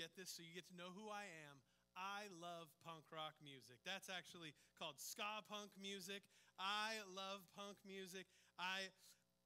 get this so you get to know who I am. I love punk rock music. That's actually called ska punk music. I love punk music. I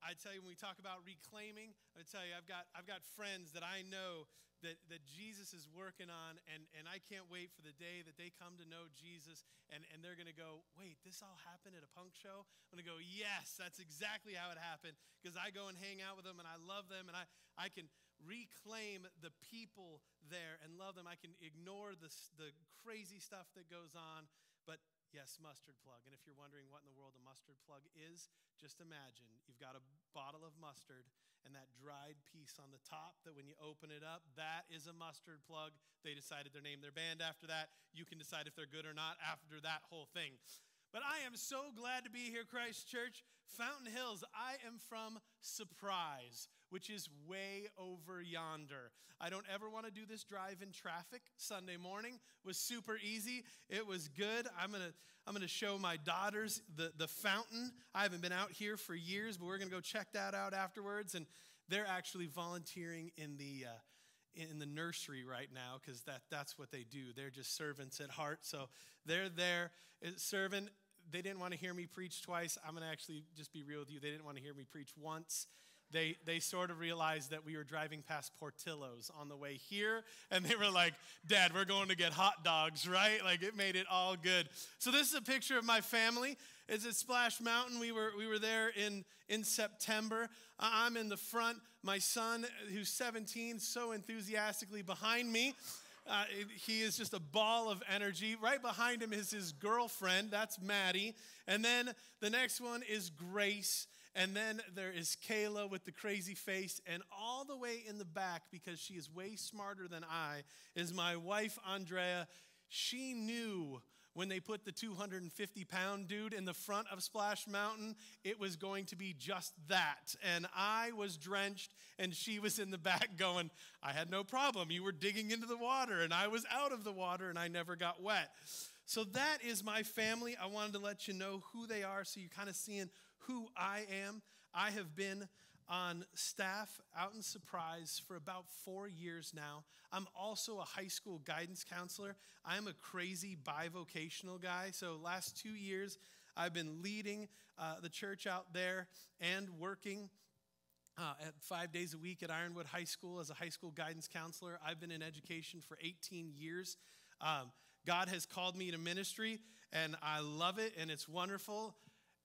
I tell you, when we talk about reclaiming, I tell you, I've got, I've got friends that I know that, that Jesus is working on, and, and I can't wait for the day that they come to know Jesus, and, and they're going to go, wait, this all happened at a punk show? I'm going to go, yes, that's exactly how it happened, because I go and hang out with them, and I love them, and I, I can reclaim the people there and love them. I can ignore the, the crazy stuff that goes on, but Yes, mustard plug. And if you're wondering what in the world a mustard plug is, just imagine you've got a bottle of mustard and that dried piece on the top that when you open it up, that is a mustard plug. They decided to name their band after that. You can decide if they're good or not after that whole thing. But I am so glad to be here, Christ Church. Fountain Hills, I am from Surprise, which is way over yonder. I don't ever want to do this drive in traffic. Sunday morning was super easy. It was good. I'm going to I'm going to show my daughters the, the fountain. I haven't been out here for years, but we're going to go check that out afterwards. And they're actually volunteering in the. Uh, in the nursery right now because that, that's what they do. They're just servants at heart. So they're there uh, serving they didn't want to hear me preach twice. I'm going to actually just be real with you. They didn't want to hear me preach once. They, they sort of realized that we were driving past Portillo's on the way here, and they were like, Dad, we're going to get hot dogs, right? Like it made it all good. So, this is a picture of my family. It's at Splash Mountain. We were, we were there in, in September. I'm in the front. My son, who's 17, so enthusiastically behind me. Uh, he is just a ball of energy. Right behind him is his girlfriend. That's Maddie. And then the next one is Grace. And then there is Kayla with the crazy face. And all the way in the back, because she is way smarter than I, is my wife, Andrea. She knew when they put the 250 pound dude in the front of Splash Mountain, it was going to be just that. And I was drenched, and she was in the back going, I had no problem. You were digging into the water, and I was out of the water, and I never got wet. So that is my family. I wanted to let you know who they are so you're kind of seeing who I am. I have been on staff out in Surprise for about four years now. I'm also a high school guidance counselor. I'm a crazy bivocational guy. So, last two years, I've been leading uh, the church out there and working. Uh, at five days a week at Ironwood High School as a high school guidance counselor. I've been in education for 18 years. Um, God has called me to ministry, and I love it, and it's wonderful.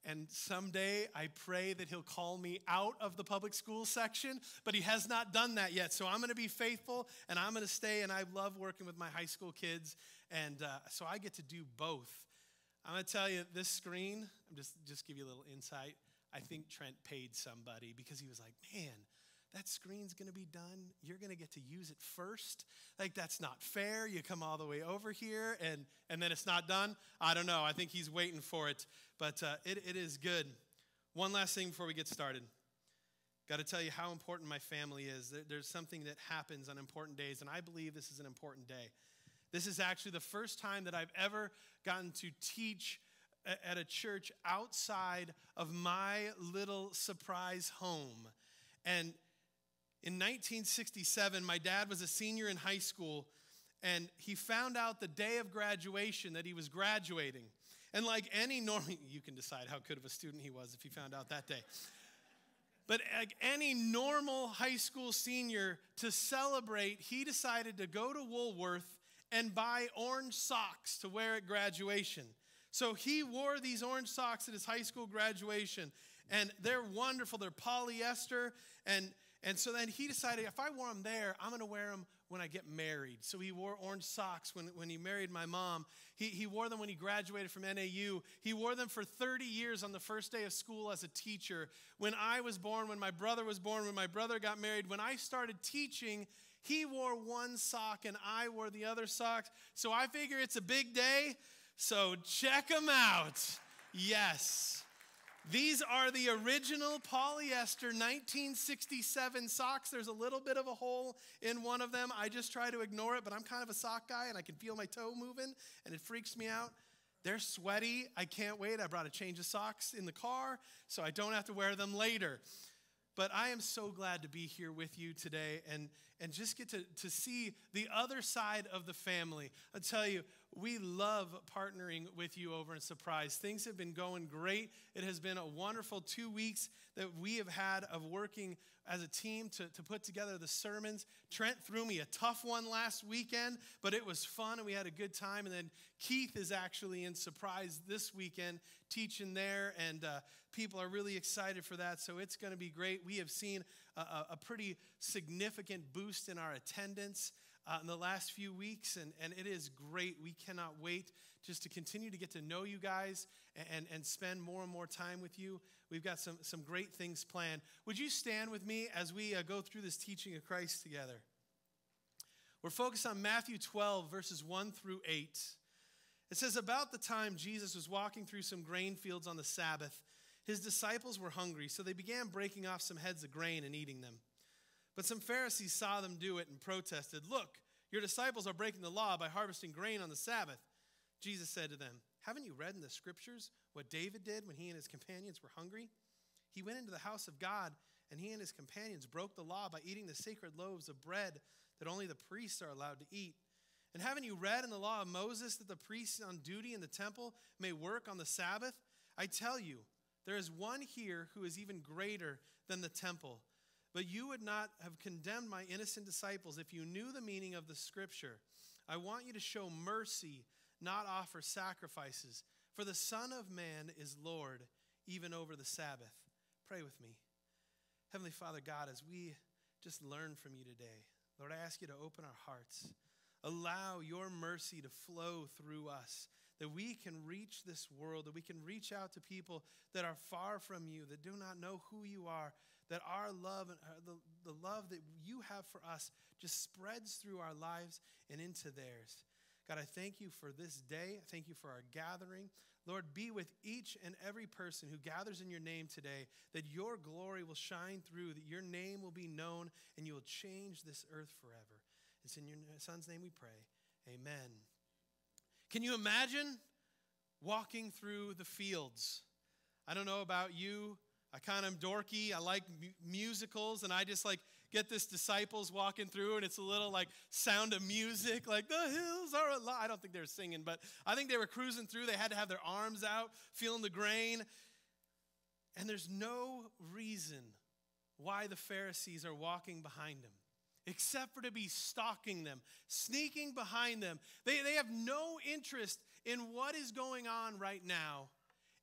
And someday I pray that he'll call me out of the public school section, but he has not done that yet. So I'm going to be faithful and I'm going to stay. And I love working with my high school kids. And uh, so I get to do both. I'm going to tell you this screen, I'm just, just give you a little insight. I think Trent paid somebody because he was like, man, that screen's gonna be done. You're gonna get to use it first. Like, that's not fair. You come all the way over here and, and then it's not done. I don't know. I think he's waiting for it, but uh, it, it is good. One last thing before we get started. Got to tell you how important my family is. There's something that happens on important days, and I believe this is an important day. This is actually the first time that I've ever gotten to teach at a church outside of my little surprise home. And in 1967, my dad was a senior in high school, and he found out the day of graduation that he was graduating. And like any normal, you can decide how good of a student he was if he found out that day. But like any normal high school senior, to celebrate, he decided to go to Woolworth and buy orange socks to wear at graduation. So he wore these orange socks at his high school graduation, and they're wonderful. They're polyester, and and so then he decided if I wore them there, I'm going to wear them when I get married. So he wore orange socks when, when he married my mom. He, he wore them when he graduated from NAU. He wore them for 30 years on the first day of school as a teacher. When I was born, when my brother was born, when my brother got married, when I started teaching, he wore one sock and I wore the other socks. So I figure it's a big day. So check them out. Yes. These are the original polyester 1967 socks. There's a little bit of a hole in one of them. I just try to ignore it, but I'm kind of a sock guy and I can feel my toe moving and it freaks me out. They're sweaty. I can't wait. I brought a change of socks in the car so I don't have to wear them later. But I am so glad to be here with you today. And, and just get to, to see the other side of the family. I tell you, we love partnering with you over in Surprise. Things have been going great. It has been a wonderful two weeks that we have had of working as a team to, to put together the sermons. Trent threw me a tough one last weekend, but it was fun and we had a good time. And then Keith is actually in Surprise this weekend teaching there, and uh, people are really excited for that. So it's going to be great. We have seen a, a pretty significant boost in our attendance. Uh, in the last few weeks, and, and it is great. We cannot wait just to continue to get to know you guys and, and spend more and more time with you. We've got some, some great things planned. Would you stand with me as we uh, go through this teaching of Christ together? We're focused on Matthew 12, verses 1 through 8. It says, About the time Jesus was walking through some grain fields on the Sabbath, his disciples were hungry, so they began breaking off some heads of grain and eating them. But some Pharisees saw them do it and protested, Look, your disciples are breaking the law by harvesting grain on the Sabbath. Jesus said to them, Haven't you read in the scriptures what David did when he and his companions were hungry? He went into the house of God, and he and his companions broke the law by eating the sacred loaves of bread that only the priests are allowed to eat. And haven't you read in the law of Moses that the priests on duty in the temple may work on the Sabbath? I tell you, there is one here who is even greater than the temple. But you would not have condemned my innocent disciples if you knew the meaning of the scripture. I want you to show mercy not offer sacrifices. For the Son of Man is Lord, even over the Sabbath. Pray with me. Heavenly Father God, as we just learn from you today, Lord, I ask you to open our hearts. Allow your mercy to flow through us, that we can reach this world, that we can reach out to people that are far from you, that do not know who you are, that our love and uh, the, the love that you have for us just spreads through our lives and into theirs. God, I thank you for this day. Thank you for our gathering. Lord, be with each and every person who gathers in your name today, that your glory will shine through, that your name will be known, and you will change this earth forever. It's in your son's name we pray. Amen. Can you imagine walking through the fields? I don't know about you. I kind of am dorky. I like mu- musicals, and I just like get this disciples walking through, and it's a little like sound of music, like the hills are alive. I don't think they were singing, but I think they were cruising through. They had to have their arms out, feeling the grain. And there's no reason why the Pharisees are walking behind them except for to be stalking them, sneaking behind them. They, they have no interest in what is going on right now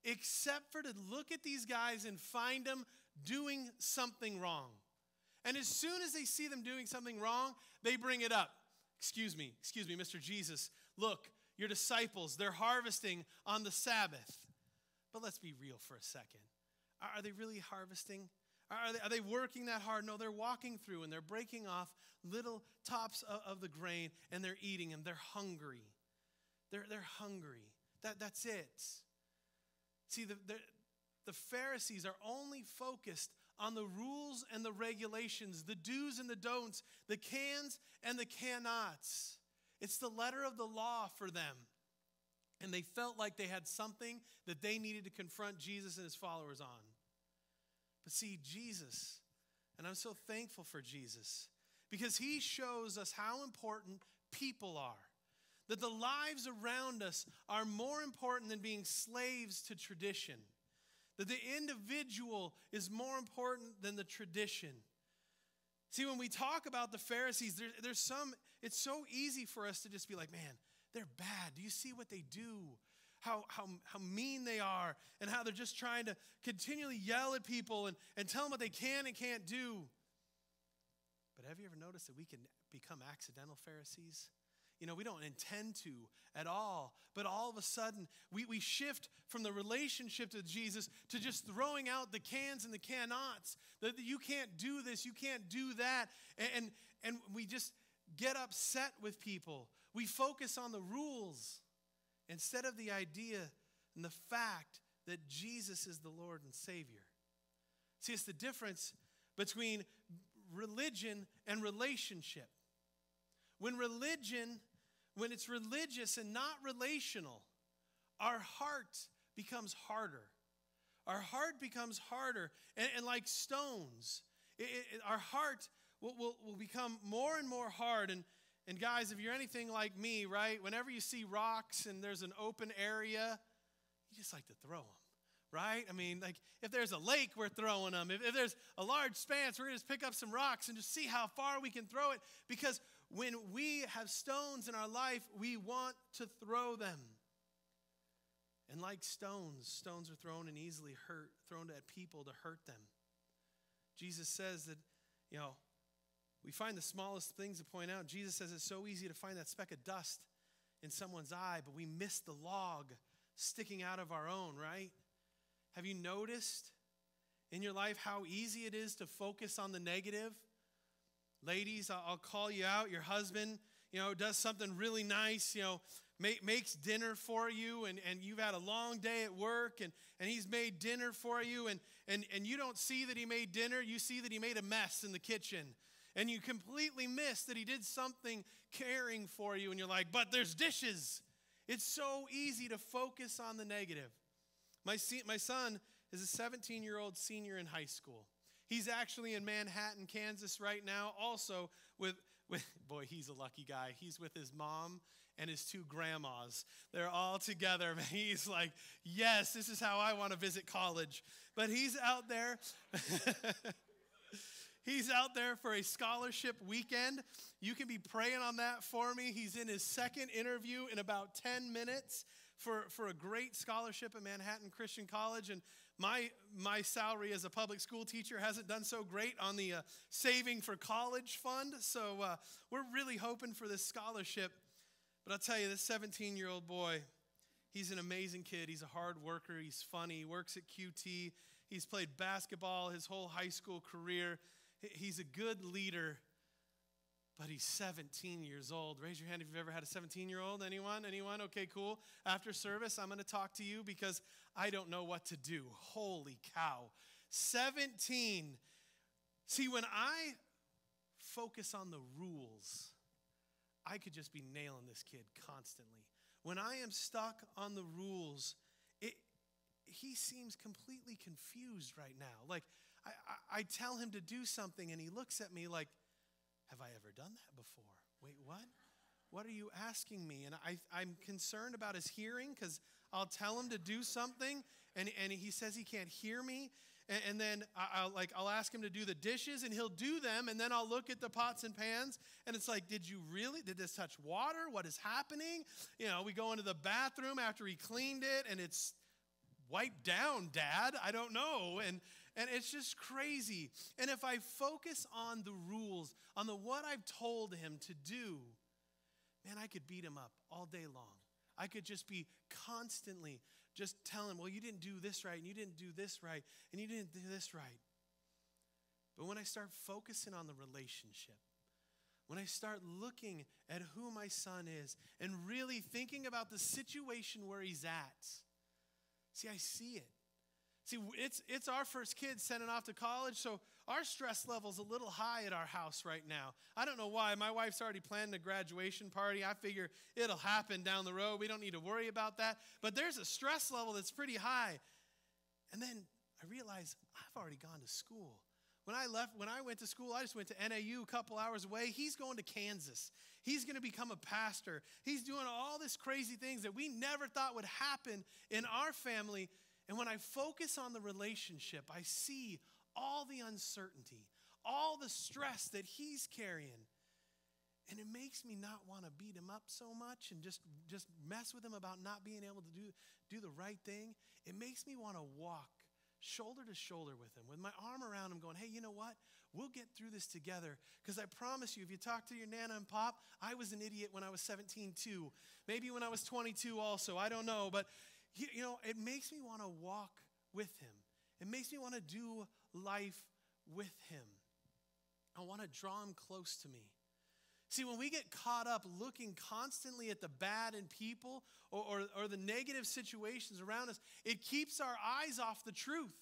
except for to look at these guys and find them doing something wrong. And as soon as they see them doing something wrong, they bring it up. Excuse me, excuse me, Mr. Jesus. Look, your disciples, they're harvesting on the Sabbath. But let's be real for a second. Are they really harvesting? Are they, are they working that hard? No, they're walking through and they're breaking off little tops of, of the grain and they're eating them. They're hungry. They're, they're hungry. That, that's it. See, the, the, the Pharisees are only focused on the rules and the regulations, the do's and the don'ts, the cans and the cannots. It's the letter of the law for them. And they felt like they had something that they needed to confront Jesus and his followers on. But see, Jesus, and I'm so thankful for Jesus, because he shows us how important people are. That the lives around us are more important than being slaves to tradition that the individual is more important than the tradition. See, when we talk about the Pharisees, there, there's some, it's so easy for us to just be like, man, they're bad. Do you see what they do? How, how, how mean they are, and how they're just trying to continually yell at people and, and tell them what they can and can't do. But have you ever noticed that we can become accidental Pharisees? You know, we don't intend to at all. But all of a sudden, we, we shift from the relationship to Jesus to just throwing out the cans and the cannots. That you can't do this, you can't do that. And, and, and we just get upset with people. We focus on the rules instead of the idea and the fact that Jesus is the Lord and Savior. See, it's the difference between religion and relationship. When religion, when it's religious and not relational, our heart becomes harder. Our heart becomes harder. And, and like stones, it, it, our heart will, will, will become more and more hard. And, and guys, if you're anything like me, right, whenever you see rocks and there's an open area, you just like to throw them right? I mean, like if there's a lake, we're throwing them. If, if there's a large span, we're going to just pick up some rocks and just see how far we can throw it. Because when we have stones in our life, we want to throw them. And like stones, stones are thrown and easily hurt, thrown at people to hurt them. Jesus says that, you know, we find the smallest things to point out. Jesus says it's so easy to find that speck of dust in someone's eye, but we miss the log sticking out of our own, right? Have you noticed in your life how easy it is to focus on the negative? Ladies, I'll call you out. Your husband, you know, does something really nice, you know, make, makes dinner for you, and, and you've had a long day at work, and, and he's made dinner for you, and, and, and you don't see that he made dinner, you see that he made a mess in the kitchen. And you completely miss that he did something caring for you, and you're like, but there's dishes. It's so easy to focus on the negative. My, my son is a 17 year old senior in high school. He's actually in Manhattan, Kansas right now, also with, with, boy, he's a lucky guy. He's with his mom and his two grandmas. They're all together. He's like, yes, this is how I want to visit college. But he's out there. He's out there for a scholarship weekend. You can be praying on that for me. He's in his second interview in about 10 minutes for, for a great scholarship at Manhattan Christian College. And my, my salary as a public school teacher hasn't done so great on the uh, saving for college fund. So uh, we're really hoping for this scholarship. But I'll tell you, this 17 year old boy, he's an amazing kid. He's a hard worker, he's funny, he works at QT. He's played basketball his whole high school career. He's a good leader, but he's 17 years old. Raise your hand if you've ever had a 17 year old. Anyone? Anyone? Okay, cool. After service, I'm going to talk to you because I don't know what to do. Holy cow. 17. See, when I focus on the rules, I could just be nailing this kid constantly. When I am stuck on the rules, it, he seems completely confused right now. Like, I, I, I tell him to do something, and he looks at me like, Have I ever done that before? Wait, what? What are you asking me? And I, I'm concerned about his hearing because I'll tell him to do something, and, and he says he can't hear me. And, and then I, will like I'll ask him to do the dishes, and he'll do them. And then I'll look at the pots and pans, and it's like, did you really? Did this touch water? What is happening? You know, we go into the bathroom after he cleaned it, and it's wiped down, Dad. I don't know. And and it's just crazy. And if I focus on the rules, on the what I've told him to do, man, I could beat him up all day long. I could just be constantly just telling, him, well, you didn't do this right, and you didn't do this right, and you didn't do this right. But when I start focusing on the relationship, when I start looking at who my son is and really thinking about the situation where he's at, see, I see it. See, it's, it's our first kid sending off to college, so our stress level's a little high at our house right now. I don't know why. My wife's already planned a graduation party. I figure it'll happen down the road. We don't need to worry about that. But there's a stress level that's pretty high. And then I realize I've already gone to school. When I left, when I went to school, I just went to NAU a couple hours away. He's going to Kansas. He's going to become a pastor. He's doing all this crazy things that we never thought would happen in our family and when I focus on the relationship, I see all the uncertainty, all the stress that he's carrying. And it makes me not want to beat him up so much and just, just mess with him about not being able to do, do the right thing. It makes me want to walk shoulder to shoulder with him, with my arm around him, going, hey, you know what? We'll get through this together. Because I promise you, if you talk to your Nana and Pop, I was an idiot when I was 17 too. Maybe when I was 22 also. I don't know. But you know, it makes me want to walk with him. It makes me want to do life with him. I want to draw him close to me. See, when we get caught up looking constantly at the bad in people or, or, or, the negative situations around us, it keeps our eyes off the truth.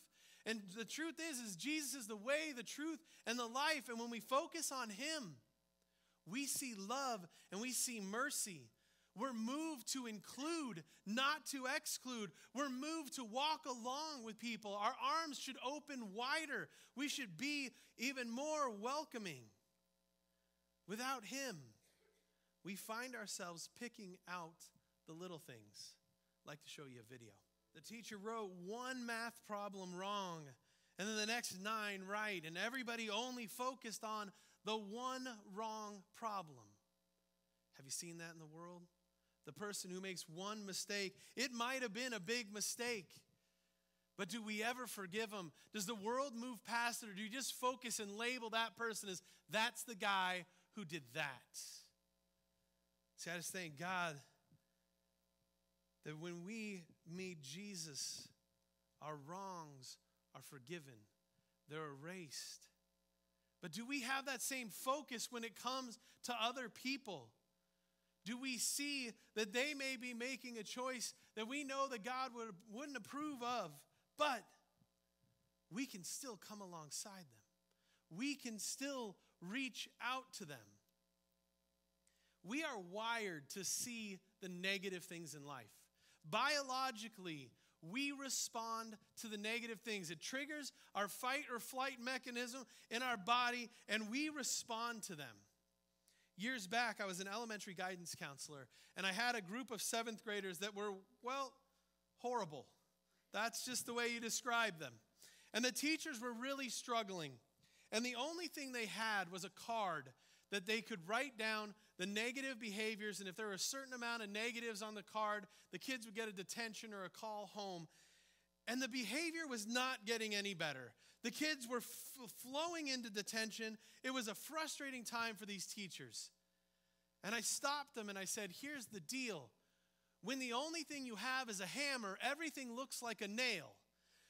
And the truth is, is Jesus is the way, the truth, and the life. And when we focus on him, we see love and we see mercy we're moved to include, not to exclude. We're moved to walk along with people. Our arms should open wider. We should be even more welcoming. Without Him, we find ourselves picking out the little things. I'd like to show you a video. The teacher wrote one math problem wrong, and then the next nine right, and everybody only focused on the one wrong problem. Have you seen that in the world? The person who makes one mistake, it might have been a big mistake. But do we ever forgive them? Does the world move past it, or do you just focus and label that person as that's the guy who did that? See, I just thank God that when we meet Jesus, our wrongs are forgiven, they're erased. But do we have that same focus when it comes to other people? Do we see that they may be making a choice that we know that God would, wouldn't approve of, but we can still come alongside them? We can still reach out to them. We are wired to see the negative things in life. Biologically, we respond to the negative things. It triggers our fight or flight mechanism in our body, and we respond to them. Years back, I was an elementary guidance counselor, and I had a group of seventh graders that were, well, horrible. That's just the way you describe them. And the teachers were really struggling. And the only thing they had was a card that they could write down the negative behaviors. And if there were a certain amount of negatives on the card, the kids would get a detention or a call home. And the behavior was not getting any better. The kids were f- flowing into detention. It was a frustrating time for these teachers. And I stopped them and I said, Here's the deal. When the only thing you have is a hammer, everything looks like a nail.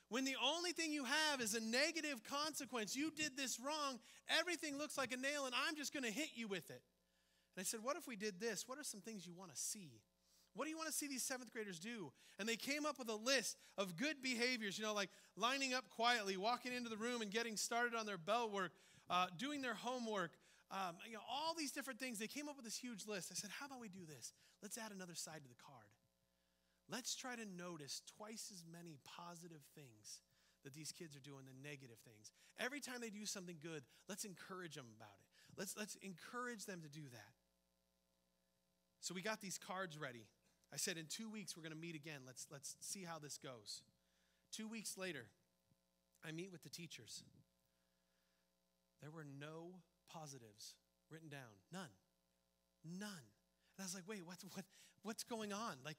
When the only thing you have is a negative consequence, you did this wrong, everything looks like a nail, and I'm just going to hit you with it. And I said, What if we did this? What are some things you want to see? What do you want to see these seventh graders do? And they came up with a list of good behaviors, you know, like lining up quietly, walking into the room and getting started on their bell work, uh, doing their homework, um, you know, all these different things. They came up with this huge list. I said, How about we do this? Let's add another side to the card. Let's try to notice twice as many positive things that these kids are doing than negative things. Every time they do something good, let's encourage them about it. Let's, let's encourage them to do that. So we got these cards ready. I said, in two weeks, we're going to meet again. Let's, let's see how this goes. Two weeks later, I meet with the teachers. There were no positives written down. None. None. And I was like, wait, what, what, what's going on? Like,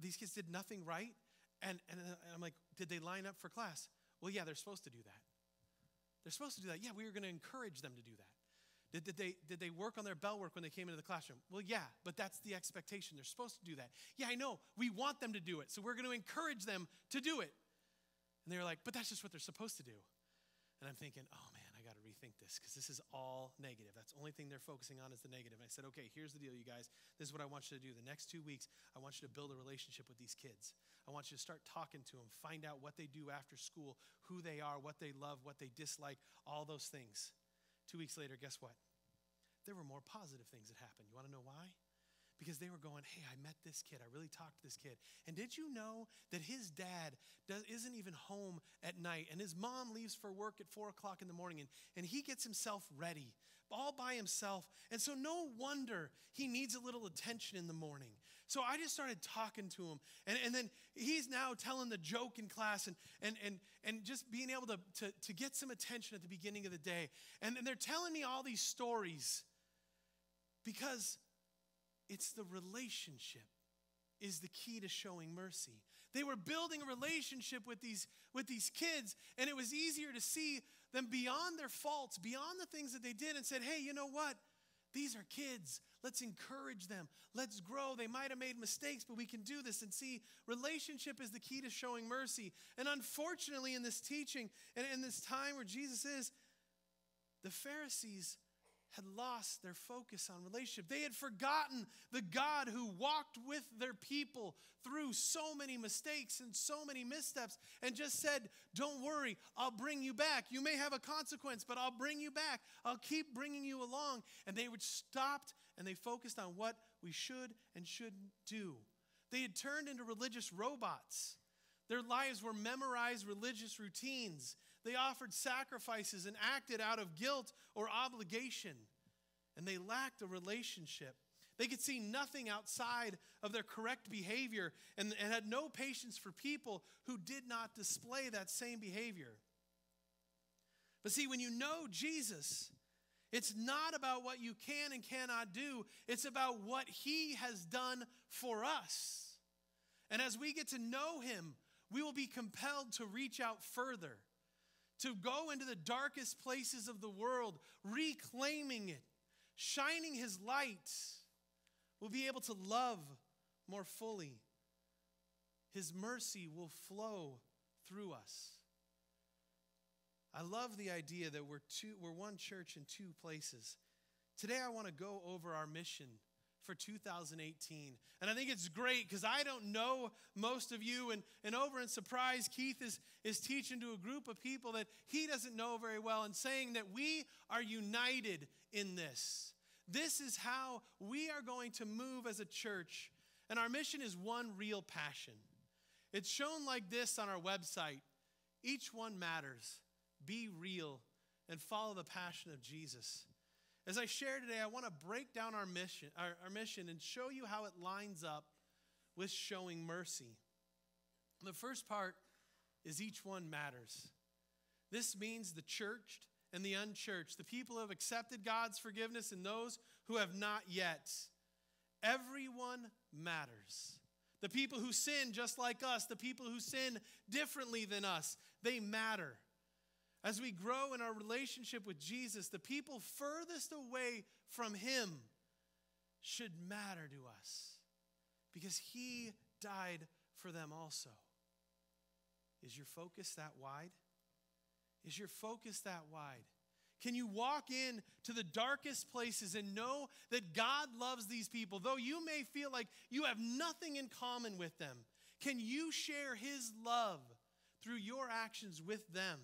these kids did nothing right? And, and uh, I'm like, did they line up for class? Well, yeah, they're supposed to do that. They're supposed to do that. Yeah, we were going to encourage them to do that. Did, did, they, did they work on their bell work when they came into the classroom? Well, yeah, but that's the expectation. They're supposed to do that. Yeah, I know. We want them to do it, so we're going to encourage them to do it. And they're like, but that's just what they're supposed to do. And I'm thinking, oh man, I got to rethink this because this is all negative. That's the only thing they're focusing on is the negative. And I said, okay, here's the deal, you guys. This is what I want you to do. The next two weeks, I want you to build a relationship with these kids. I want you to start talking to them, find out what they do after school, who they are, what they love, what they dislike, all those things. Two weeks later, guess what? There were more positive things that happened. You want to know why? Because they were going, hey, I met this kid. I really talked to this kid. And did you know that his dad does, isn't even home at night? And his mom leaves for work at four o'clock in the morning, and, and he gets himself ready all by himself. And so, no wonder he needs a little attention in the morning. So I just started talking to him. And, and then he's now telling the joke in class and, and, and, and just being able to, to, to get some attention at the beginning of the day. And, and they're telling me all these stories because it's the relationship is the key to showing mercy. They were building a relationship with these, with these kids, and it was easier to see them beyond their faults, beyond the things that they did, and said, hey, you know what? These are kids. Let's encourage them. Let's grow. They might have made mistakes, but we can do this and see relationship is the key to showing mercy. And unfortunately, in this teaching and in this time where Jesus is, the Pharisees had lost their focus on relationship. They had forgotten the God who walked with their people through so many mistakes and so many missteps and just said, Don't worry, I'll bring you back. You may have a consequence, but I'll bring you back. I'll keep bringing you along. And they would stopped and they focused on what we should and shouldn't do. They had turned into religious robots. Their lives were memorized religious routines. They offered sacrifices and acted out of guilt or obligation. and they lacked a relationship. They could see nothing outside of their correct behavior and, and had no patience for people who did not display that same behavior. But see, when you know Jesus, it's not about what you can and cannot do, it's about what He has done for us. And as we get to know Him, we will be compelled to reach out further, to go into the darkest places of the world, reclaiming it, shining His light. We'll be able to love more fully. His mercy will flow through us. I love the idea that we're, two, we're one church in two places. Today, I want to go over our mission for 2018. And I think it's great because I don't know most of you. And, and over in Surprise, Keith is, is teaching to a group of people that he doesn't know very well and saying that we are united in this. This is how we are going to move as a church. And our mission is one real passion. It's shown like this on our website each one matters. Be real and follow the passion of Jesus. As I share today, I want to break down our mission, our, our mission and show you how it lines up with showing mercy. The first part is each one matters. This means the church and the unchurched, the people who have accepted God's forgiveness and those who have not yet. Everyone matters. The people who sin just like us, the people who sin differently than us, they matter. As we grow in our relationship with Jesus, the people furthest away from Him should matter to us because He died for them also. Is your focus that wide? Is your focus that wide? Can you walk in to the darkest places and know that God loves these people? Though you may feel like you have nothing in common with them, can you share His love through your actions with them?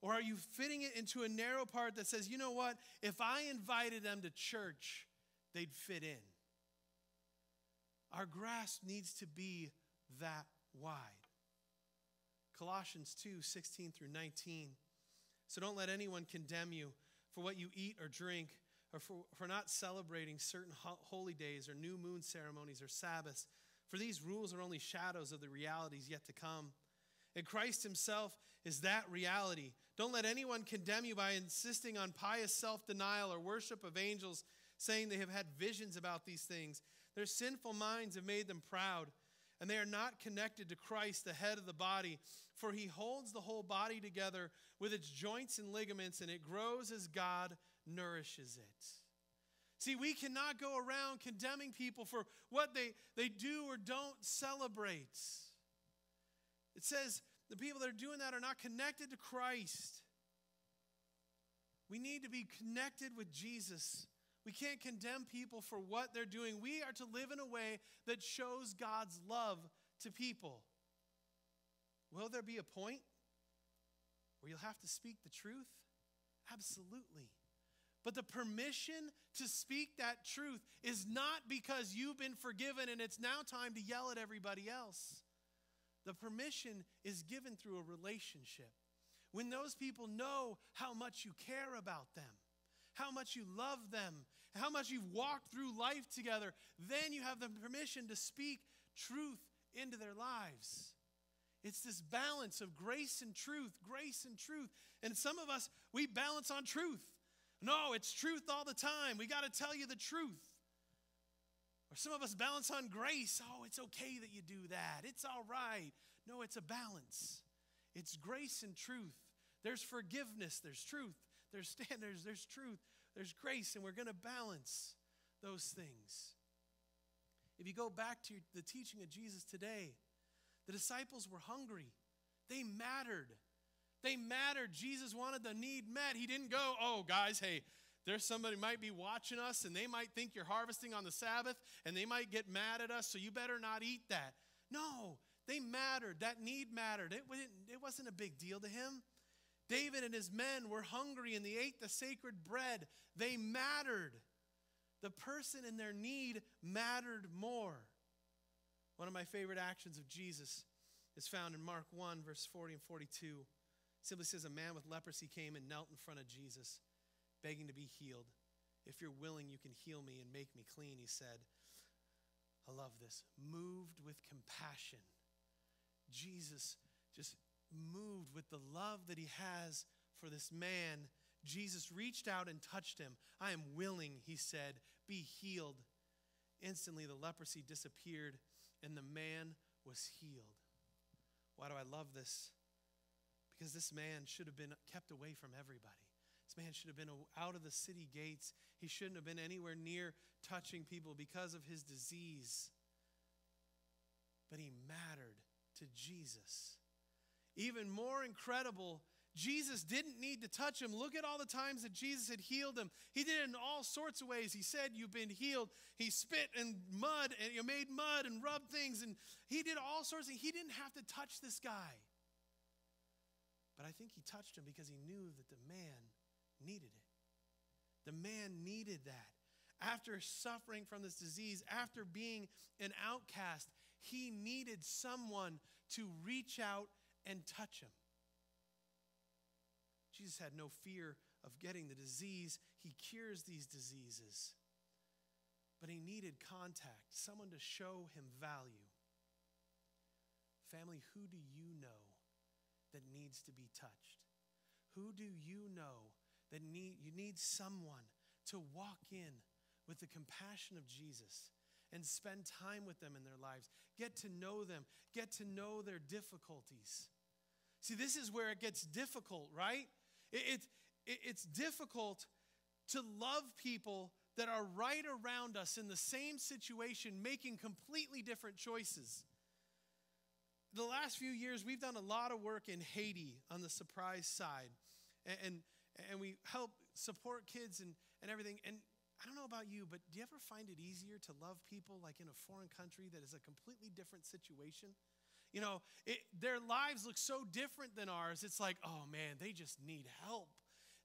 Or are you fitting it into a narrow part that says, you know what, if I invited them to church, they'd fit in? Our grasp needs to be that wide. Colossians 2 16 through 19. So don't let anyone condemn you for what you eat or drink, or for, for not celebrating certain holy days, or new moon ceremonies, or Sabbaths. For these rules are only shadows of the realities yet to come. And Christ Himself is that reality. Don't let anyone condemn you by insisting on pious self denial or worship of angels, saying they have had visions about these things. Their sinful minds have made them proud, and they are not connected to Christ, the head of the body, for He holds the whole body together with its joints and ligaments, and it grows as God nourishes it. See, we cannot go around condemning people for what they, they do or don't celebrate. It says the people that are doing that are not connected to Christ. We need to be connected with Jesus. We can't condemn people for what they're doing. We are to live in a way that shows God's love to people. Will there be a point where you'll have to speak the truth? Absolutely. But the permission to speak that truth is not because you've been forgiven and it's now time to yell at everybody else. The permission is given through a relationship. When those people know how much you care about them, how much you love them, how much you've walked through life together, then you have the permission to speak truth into their lives. It's this balance of grace and truth, grace and truth. And some of us, we balance on truth. No, it's truth all the time. We got to tell you the truth. Some of us balance on grace. Oh, it's okay that you do that. It's all right. No, it's a balance. It's grace and truth. There's forgiveness, there's truth, there's standards, there's truth, there's grace, and we're going to balance those things. If you go back to the teaching of Jesus today, the disciples were hungry. They mattered. They mattered. Jesus wanted the need met. He didn't go, oh, guys, hey, there's somebody might be watching us and they might think you're harvesting on the Sabbath and they might get mad at us, so you better not eat that. No, they mattered. That need mattered. It, it wasn't a big deal to him. David and his men were hungry and they ate the sacred bread. They mattered. The person in their need mattered more. One of my favorite actions of Jesus is found in Mark 1, verse 40 and 42. It simply says, A man with leprosy came and knelt in front of Jesus begging to be healed. If you're willing, you can heal me and make me clean, he said. I love this. Moved with compassion. Jesus just moved with the love that he has for this man. Jesus reached out and touched him. I am willing, he said, be healed. Instantly, the leprosy disappeared and the man was healed. Why do I love this? Because this man should have been kept away from everybody. This man should have been out of the city gates. He shouldn't have been anywhere near touching people because of his disease. But he mattered to Jesus. Even more incredible, Jesus didn't need to touch him. Look at all the times that Jesus had healed him. He did it in all sorts of ways. He said, You've been healed. He spit and mud and made mud and rubbed things. And he did all sorts of He didn't have to touch this guy. But I think he touched him because he knew that the man needed it. The man needed that. After suffering from this disease, after being an outcast, he needed someone to reach out and touch him. Jesus had no fear of getting the disease, he cures these diseases. But he needed contact, someone to show him value. Family, who do you know that needs to be touched? Who do you know that need, you need someone to walk in with the compassion of Jesus and spend time with them in their lives, get to know them, get to know their difficulties. See, this is where it gets difficult, right? It, it, it's difficult to love people that are right around us in the same situation, making completely different choices. The last few years, we've done a lot of work in Haiti on the surprise side. And, and and we help support kids and, and everything. And I don't know about you, but do you ever find it easier to love people like in a foreign country that is a completely different situation? You know, it, their lives look so different than ours. It's like, oh man, they just need help.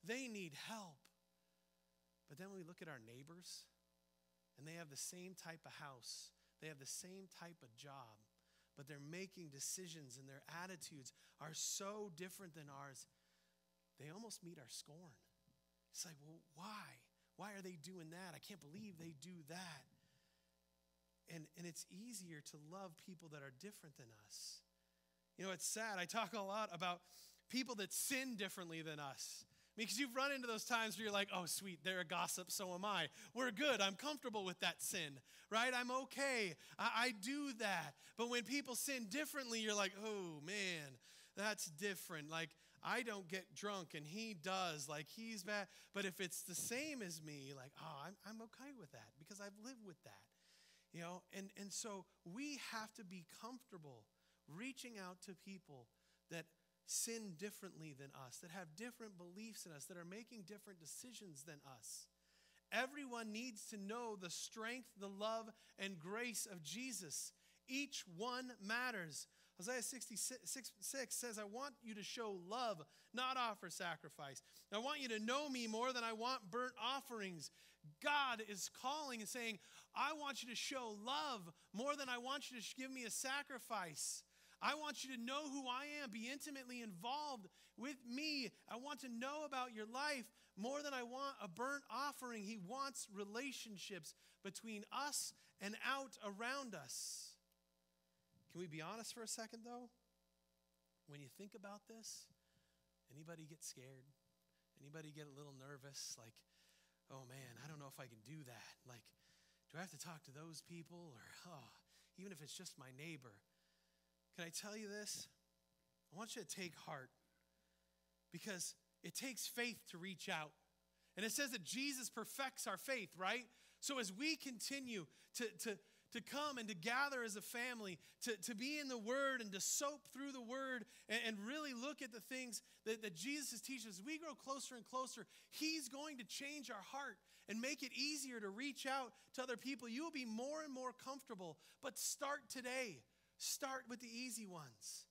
They need help. But then we look at our neighbors and they have the same type of house, they have the same type of job, but they're making decisions and their attitudes are so different than ours they almost meet our scorn. It's like, well, why? Why are they doing that? I can't believe they do that. And, and it's easier to love people that are different than us. You know, it's sad. I talk a lot about people that sin differently than us. Because you've run into those times where you're like, oh, sweet, they're a gossip, so am I. We're good. I'm comfortable with that sin, right? I'm okay. I, I do that. But when people sin differently, you're like, oh, man, that's different. Like, I don't get drunk and he does, like he's bad. But if it's the same as me, like, oh, I'm, I'm okay with that because I've lived with that. You know, and, and so we have to be comfortable reaching out to people that sin differently than us, that have different beliefs than us, that are making different decisions than us. Everyone needs to know the strength, the love, and grace of Jesus. Each one matters. Isaiah 66 6 says, I want you to show love, not offer sacrifice. I want you to know me more than I want burnt offerings. God is calling and saying, I want you to show love more than I want you to give me a sacrifice. I want you to know who I am, be intimately involved with me. I want to know about your life more than I want a burnt offering. He wants relationships between us and out around us. Can we be honest for a second, though? When you think about this, anybody get scared? Anybody get a little nervous? Like, oh man, I don't know if I can do that. Like, do I have to talk to those people? Or, oh, even if it's just my neighbor. Can I tell you this? I want you to take heart because it takes faith to reach out. And it says that Jesus perfects our faith, right? So as we continue to, to, to come and to gather as a family, to, to be in the Word and to soap through the Word and, and really look at the things that, that Jesus. As we grow closer and closer, He's going to change our heart and make it easier to reach out to other people. You will be more and more comfortable, but start today. Start with the easy ones.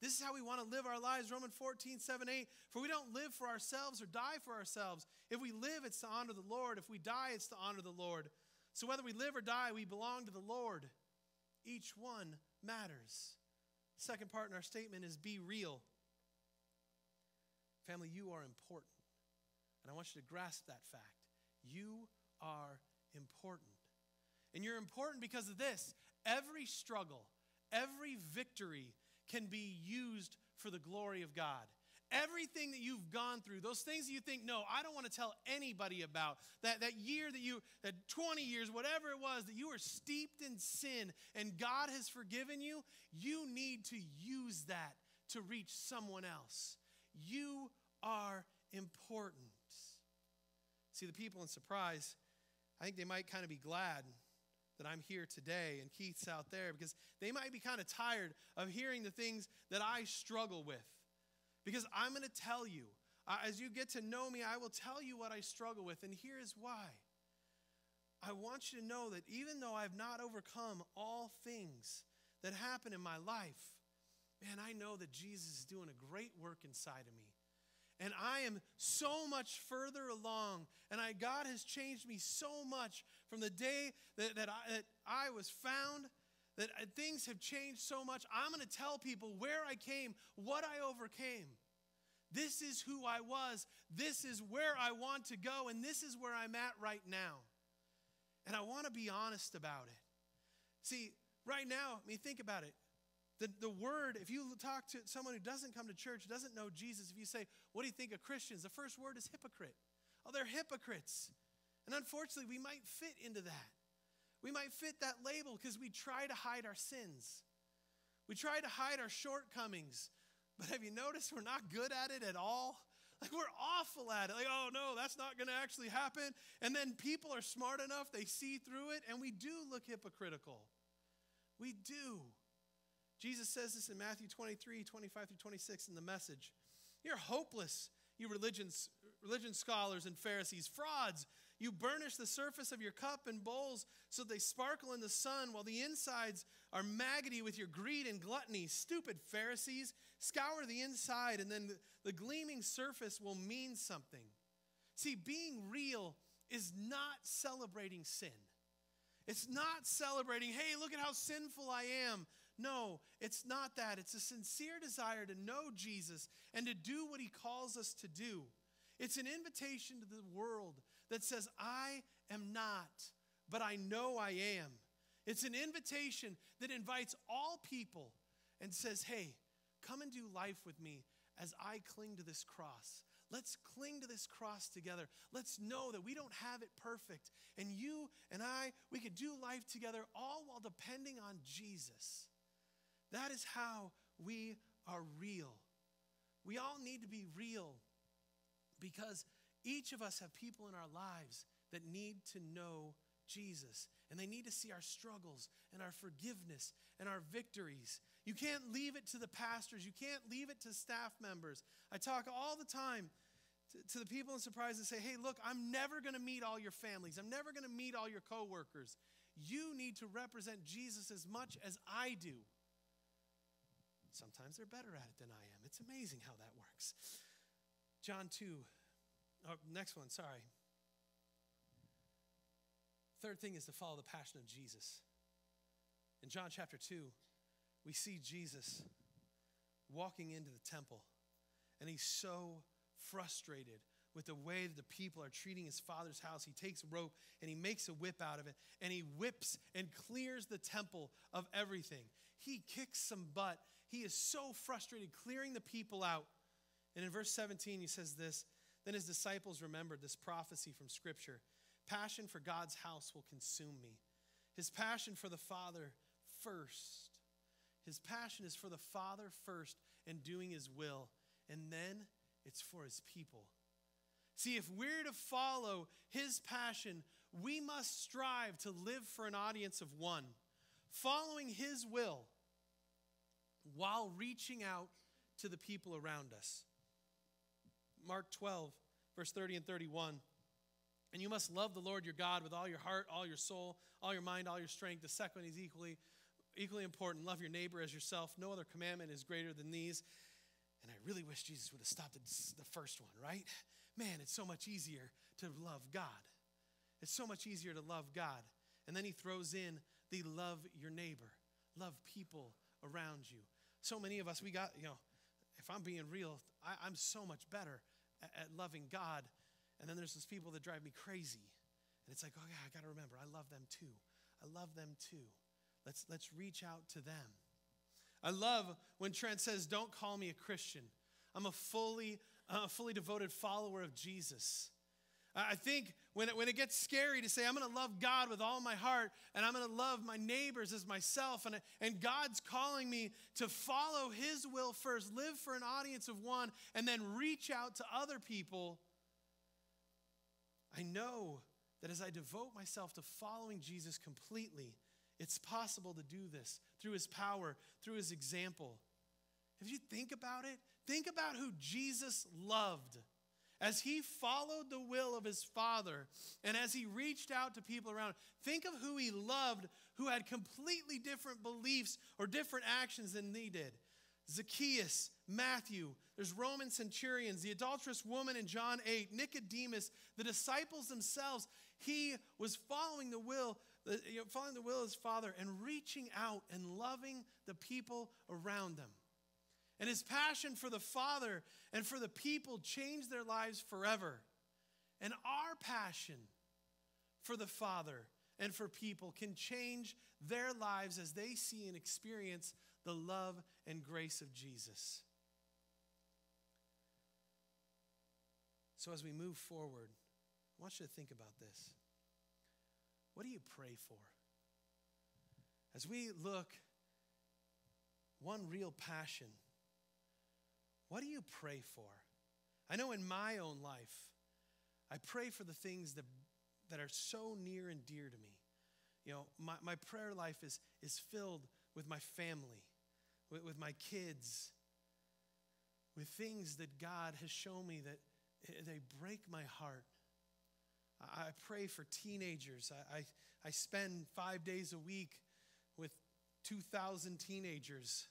This is how we want to live our lives. Romans 14, 7, 8. For we don't live for ourselves or die for ourselves. If we live, it's to honor the Lord. If we die, it's to honor the Lord. So whether we live or die, we belong to the Lord. Each one matters. Second part in our statement is be real. Family, you are important. And I want you to grasp that fact. You are important. And you're important because of this. Every struggle, every victory can be used for the glory of God. Everything that you've gone through, those things that you think, no, I don't want to tell anybody about, that, that year that you, that 20 years, whatever it was, that you were steeped in sin and God has forgiven you, you need to use that to reach someone else. You are important. See, the people in surprise, I think they might kind of be glad that I'm here today and Keith's out there because they might be kind of tired of hearing the things that I struggle with. Because I'm going to tell you, uh, as you get to know me, I will tell you what I struggle with, and here is why. I want you to know that even though I've not overcome all things that happen in my life, man, I know that Jesus is doing a great work inside of me. And I am so much further along. And I, God has changed me so much from the day that, that, I, that I was found that uh, things have changed so much. I'm going to tell people where I came, what I overcame. This is who I was. This is where I want to go. And this is where I'm at right now. And I want to be honest about it. See, right now, I mean, think about it. The, the word, if you talk to someone who doesn't come to church, doesn't know Jesus, if you say, What do you think of Christians? The first word is hypocrite. Oh, they're hypocrites. And unfortunately, we might fit into that. We might fit that label because we try to hide our sins. We try to hide our shortcomings. But have you noticed we're not good at it at all? Like we're awful at it. Like, oh no, that's not going to actually happen. And then people are smart enough, they see through it, and we do look hypocritical. We do. Jesus says this in Matthew 23, 25 through 26 in the message. You're hopeless, you religions, religion scholars and Pharisees, frauds. You burnish the surface of your cup and bowls so they sparkle in the sun, while the insides are maggoty with your greed and gluttony. Stupid Pharisees, scour the inside, and then the, the gleaming surface will mean something. See, being real is not celebrating sin. It's not celebrating, hey, look at how sinful I am. No, it's not that. It's a sincere desire to know Jesus and to do what he calls us to do. It's an invitation to the world that says, I am not, but I know I am. It's an invitation that invites all people and says, Hey, come and do life with me as I cling to this cross. Let's cling to this cross together. Let's know that we don't have it perfect. And you and I, we could do life together all while depending on Jesus. That is how we are real. We all need to be real because each of us have people in our lives that need to know Jesus. And they need to see our struggles and our forgiveness and our victories. You can't leave it to the pastors. You can't leave it to staff members. I talk all the time to, to the people in surprise and say, hey, look, I'm never going to meet all your families. I'm never going to meet all your coworkers. You need to represent Jesus as much as I do. Sometimes they're better at it than I am. It's amazing how that works. John 2 Oh, next one, sorry. Third thing is to follow the passion of Jesus. In John chapter 2, we see Jesus walking into the temple, and he's so frustrated with the way that the people are treating his father's house. He takes a rope and he makes a whip out of it, and he whips and clears the temple of everything. He kicks some butt. He is so frustrated, clearing the people out. And in verse 17, he says this then his disciples remembered this prophecy from Scripture Passion for God's house will consume me. His passion for the Father first. His passion is for the Father first and doing his will, and then it's for his people. See, if we're to follow his passion, we must strive to live for an audience of one, following his will while reaching out to the people around us. Mark 12, verse 30 and 31. And you must love the Lord your God with all your heart, all your soul, all your mind, all your strength. The second is equally, equally important. Love your neighbor as yourself. No other commandment is greater than these. And I really wish Jesus would have stopped at the first one, right? Man, it's so much easier to love God. It's so much easier to love God. And then he throws in the love your neighbor, love people around you. So many of us, we got, you know, if I'm being real, I, am so much better at, at loving God And then there's those people that drive me crazy. And it's like, oh, yeah, I got to remember, I love them too. I love them too. Let's, let's reach out to them. I love when Trent says, don't call me a Christian. I'm a fully, uh, fully devoted follower of Jesus. I think when it, when it gets scary to say, I'm going to love God with all my heart and I'm going to love my neighbors as myself, and, and God's calling me to follow His will first, live for an audience of one, and then reach out to other people, I know that as I devote myself to following Jesus completely, it's possible to do this through His power, through His example. If you think about it, think about who Jesus loved as he followed the will of his father and as he reached out to people around, think of who he loved who had completely different beliefs or different actions than he did. Zacchaeus, Matthew, there's Roman centurions, the adulterous woman in John 8, Nicodemus, the disciples themselves. He was following the will, following the will of his father and reaching out and loving the people around them. And his passion for the Father and for the people changed their lives forever. And our passion for the Father and for people can change their lives as they see and experience the love and grace of Jesus. So, as we move forward, I want you to think about this. What do you pray for? As we look, one real passion what do you pray for? I know in my own life, I pray for the things that, that are so near and dear to me. You know, my, my prayer life is, is filled with my family, with, with my kids, with things that God has shown me that eh, they break my heart. I, I pray for teenagers. I, I, I spend five days a week with 2,000 teenagers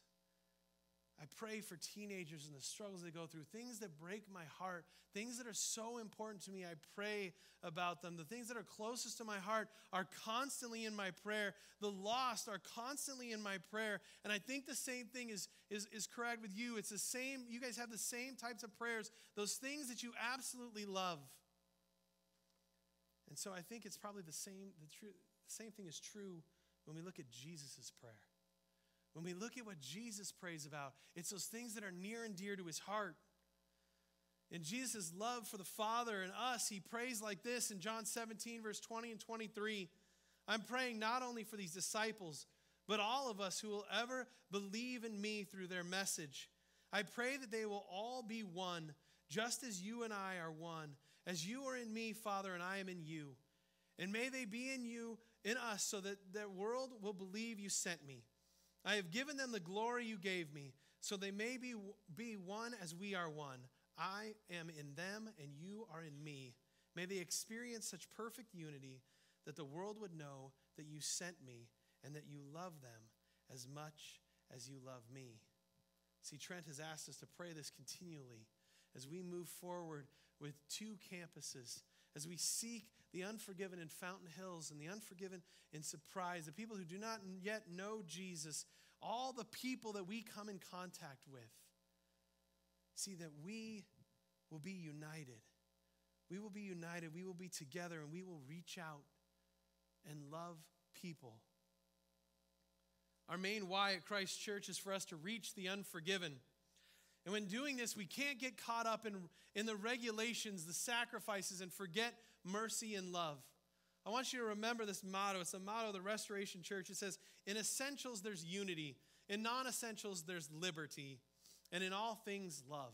I pray for teenagers and the struggles they go through, things that break my heart, things that are so important to me. I pray about them. The things that are closest to my heart are constantly in my prayer. The lost are constantly in my prayer. And I think the same thing is, is, is correct with you. It's the same, you guys have the same types of prayers, those things that you absolutely love. And so I think it's probably the same, the, true, the same thing is true when we look at Jesus' prayer. When we look at what Jesus prays about, it's those things that are near and dear to his heart. In Jesus' love for the Father and us, he prays like this in John 17, verse 20 and 23. I'm praying not only for these disciples, but all of us who will ever believe in me through their message. I pray that they will all be one, just as you and I are one, as you are in me, Father, and I am in you. And may they be in you, in us, so that the world will believe you sent me. I have given them the glory you gave me, so they may be, be one as we are one. I am in them, and you are in me. May they experience such perfect unity that the world would know that you sent me and that you love them as much as you love me. See, Trent has asked us to pray this continually as we move forward with two campuses, as we seek the unforgiven in Fountain Hills and the unforgiven in Surprise, the people who do not yet know Jesus, all the people that we come in contact with. See, that we will be united. We will be united. We will be together and we will reach out and love people. Our main why at Christ Church is for us to reach the unforgiven. And when doing this, we can't get caught up in, in the regulations, the sacrifices, and forget mercy, and love. I want you to remember this motto. It's a motto of the Restoration Church. It says, In essentials, there's unity. In non essentials, there's liberty. And in all things, love.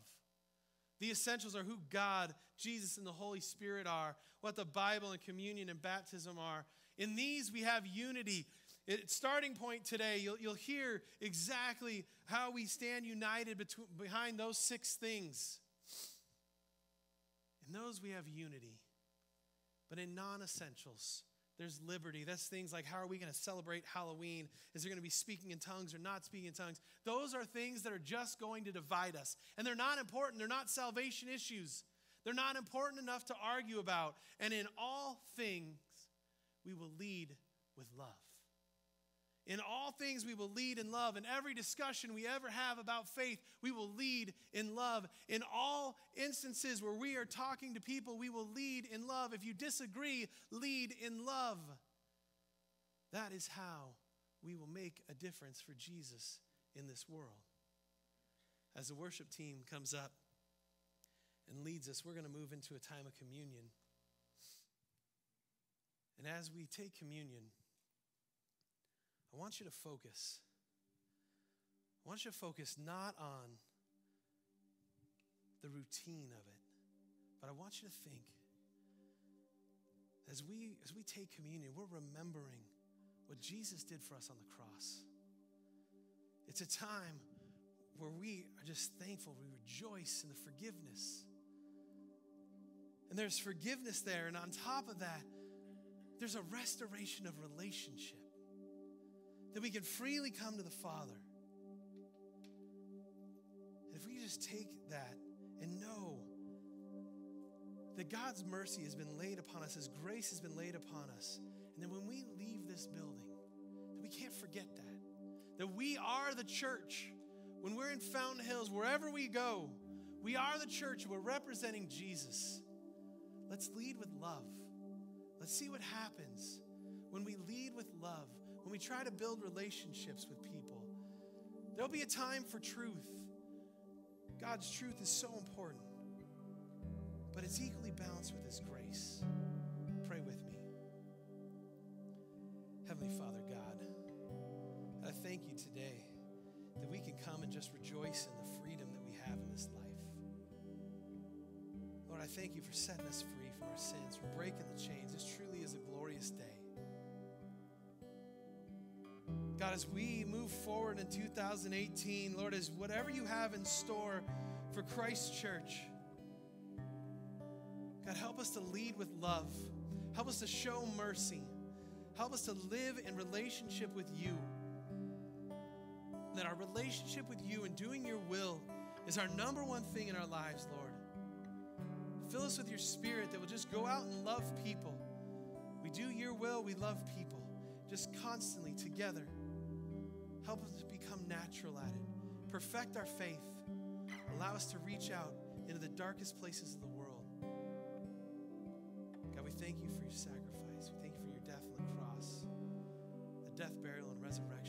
The essentials are who God, Jesus, and the Holy Spirit are, what the Bible and communion and baptism are. In these, we have unity. It, starting point today, you'll, you'll hear exactly how we stand united between, behind those six things. In those, we have unity. But in non essentials, there's liberty. That's things like how are we going to celebrate Halloween? Is there going to be speaking in tongues or not speaking in tongues? Those are things that are just going to divide us. And they're not important. They're not salvation issues. They're not important enough to argue about. And in all things, we will lead with love. In all things, we will lead in love. In every discussion we ever have about faith, we will lead in love. In all instances where we are talking to people, we will lead in love. If you disagree, lead in love. That is how we will make a difference for Jesus in this world. As the worship team comes up and leads us, we're going to move into a time of communion. And as we take communion, I want you to focus. I want you to focus not on the routine of it, but I want you to think as we as we take communion, we're remembering what Jesus did for us on the cross. It's a time where we are just thankful, we rejoice in the forgiveness. And there's forgiveness there, and on top of that, there's a restoration of relationship that we can freely come to the Father. And if we just take that and know that God's mercy has been laid upon us, His grace has been laid upon us, and then when we leave this building, that we can't forget that. That we are the church. When we're in Fountain Hills, wherever we go, we are the church. We're representing Jesus. Let's lead with love. Let's see what happens when we lead with love when we try to build relationships with people. There'll be a time for truth. God's truth is so important, but it's equally balanced with His grace. Pray with me. Heavenly Father, God, I thank you today that we can come and just rejoice in the freedom that we have in this life. Lord, I thank you for setting us free from our sins, for breaking the chains. This truly is a glorious day. God, as we move forward in 2018, Lord, as whatever you have in store for Christ Church, God, help us to lead with love. Help us to show mercy. Help us to live in relationship with you. That our relationship with you and doing your will is our number one thing in our lives, Lord. Fill us with your spirit that will just go out and love people. We do your will, we love people, just constantly together. Help us to become natural at it. Perfect our faith. Allow us to reach out into the darkest places of the world. God, we thank you for your sacrifice. We thank you for your death on the cross, the death, burial, and resurrection,